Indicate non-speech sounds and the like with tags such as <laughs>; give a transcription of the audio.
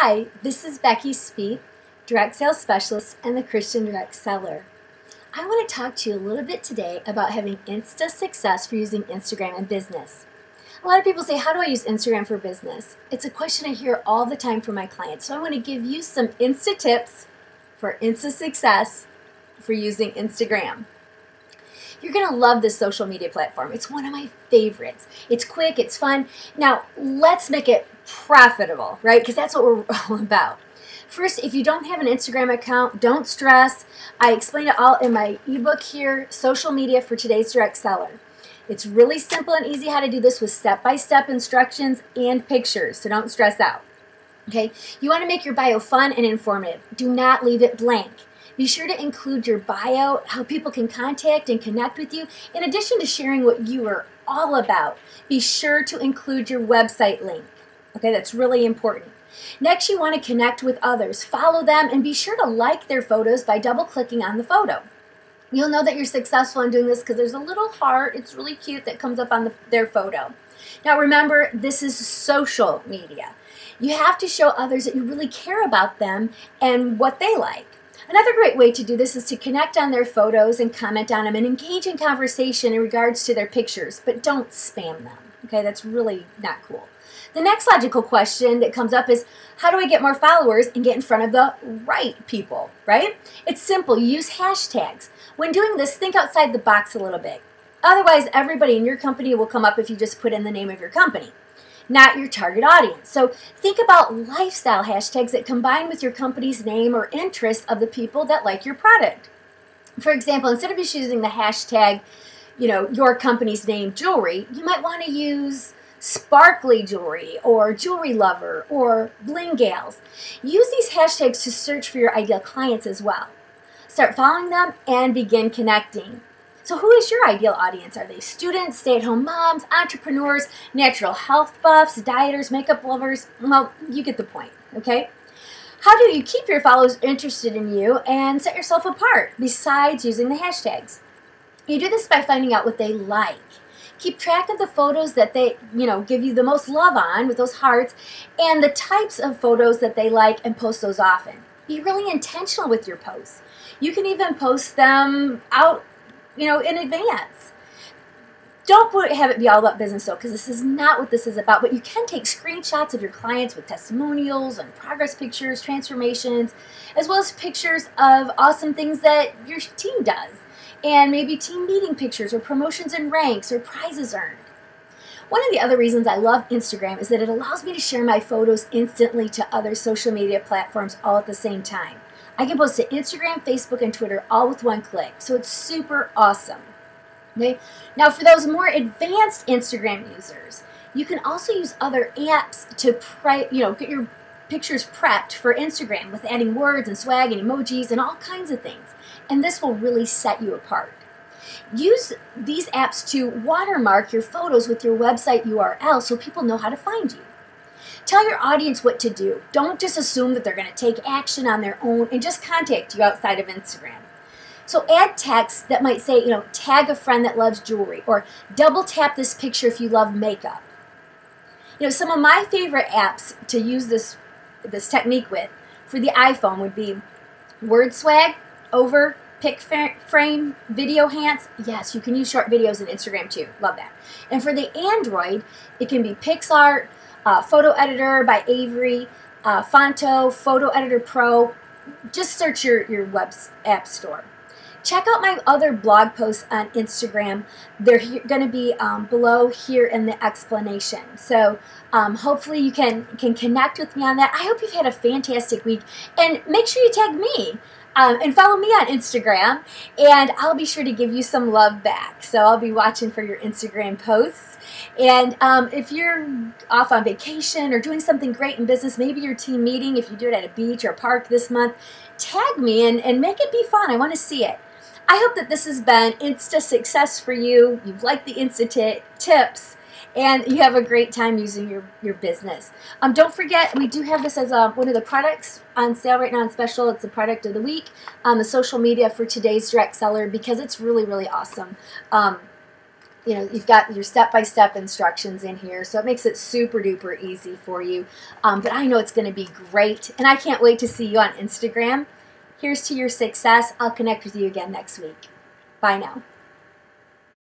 Hi, this is Becky Spieth, Direct Sales Specialist and the Christian Direct Seller. I want to talk to you a little bit today about having Insta success for using Instagram in business. A lot of people say, How do I use Instagram for business? It's a question I hear all the time from my clients. So I want to give you some Insta tips for Insta success for using Instagram. You're going to love this social media platform. It's one of my favorites. It's quick, it's fun. Now, let's make it profitable, right? Because that's what we're <laughs> all about. First, if you don't have an Instagram account, don't stress. I explain it all in my ebook here, Social Media for Today's Direct Seller. It's really simple and easy how to do this with step by step instructions and pictures, so don't stress out. Okay, you want to make your bio fun and informative. Do not leave it blank. Be sure to include your bio, how people can contact and connect with you, in addition to sharing what you are all about. Be sure to include your website link. Okay, that's really important. Next, you want to connect with others. Follow them and be sure to like their photos by double clicking on the photo. You'll know that you're successful in doing this because there's a little heart, it's really cute, that comes up on the, their photo. Now remember, this is social media. You have to show others that you really care about them and what they like. Another great way to do this is to connect on their photos and comment on them and engage in conversation in regards to their pictures, but don't spam them. Okay, that's really not cool. The next logical question that comes up is how do I get more followers and get in front of the right people, right? It's simple. Use hashtags. When doing this, think outside the box a little bit. Otherwise, everybody in your company will come up if you just put in the name of your company not your target audience. So think about lifestyle hashtags that combine with your company's name or interests of the people that like your product. For example, instead of just using the hashtag, you know, your company's name jewelry, you might want to use sparkly jewelry or jewelry lover or bling gals. Use these hashtags to search for your ideal clients as well. Start following them and begin connecting. So, who is your ideal audience? Are they students, stay at home moms, entrepreneurs, natural health buffs, dieters, makeup lovers? Well, you get the point, okay? How do you keep your followers interested in you and set yourself apart besides using the hashtags? You do this by finding out what they like. Keep track of the photos that they, you know, give you the most love on with those hearts and the types of photos that they like and post those often. Be really intentional with your posts. You can even post them out you know, in advance. Don't have it be all about business though, because this is not what this is about. But you can take screenshots of your clients with testimonials and progress pictures, transformations, as well as pictures of awesome things that your team does, and maybe team meeting pictures or promotions and ranks or prizes earned. One of the other reasons I love Instagram is that it allows me to share my photos instantly to other social media platforms all at the same time. I can post to Instagram, Facebook, and Twitter all with one click. So it's super awesome. Okay. Now, for those more advanced Instagram users, you can also use other apps to pre- you know get your pictures prepped for Instagram with adding words and swag and emojis and all kinds of things. And this will really set you apart. Use these apps to watermark your photos with your website URL so people know how to find you. Tell your audience what to do. Don't just assume that they're going to take action on their own and just contact you outside of Instagram. So add text that might say, you know, tag a friend that loves jewelry or double tap this picture if you love makeup. You know, some of my favorite apps to use this this technique with for the iPhone would be WordSwag, Over, PicFrame, VideoHance. Yes, you can use short videos in Instagram too. Love that. And for the Android, it can be PicsArt, uh, Photo Editor by Aviary, uh, Phonto, Photo Editor Pro. Just search your, your web app store. Check out my other blog posts on Instagram. They're going to be um, below here in the explanation. So um, hopefully you can, can connect with me on that. I hope you've had a fantastic week. And make sure you tag me. Um, and follow me on Instagram, and I'll be sure to give you some love back. So I'll be watching for your Instagram posts. And um, if you're off on vacation or doing something great in business, maybe your team meeting, if you do it at a beach or a park this month, tag me and, and make it be fun. I want to see it. I hope that this has been Insta success for you. You've liked the Insta t- tips and you have a great time using your, your business. Um, don't forget, we do have this as a, one of the products on sale right now on special. It's the product of the week on the social media for today's direct seller because it's really, really awesome. Um, you know, you've got your step-by-step -step instructions in here, so it makes it super duper easy for you. Um, but I know it's going to be great, and I can't wait to see you on Instagram. Here's to your success. I'll connect with you again next week. Bye now.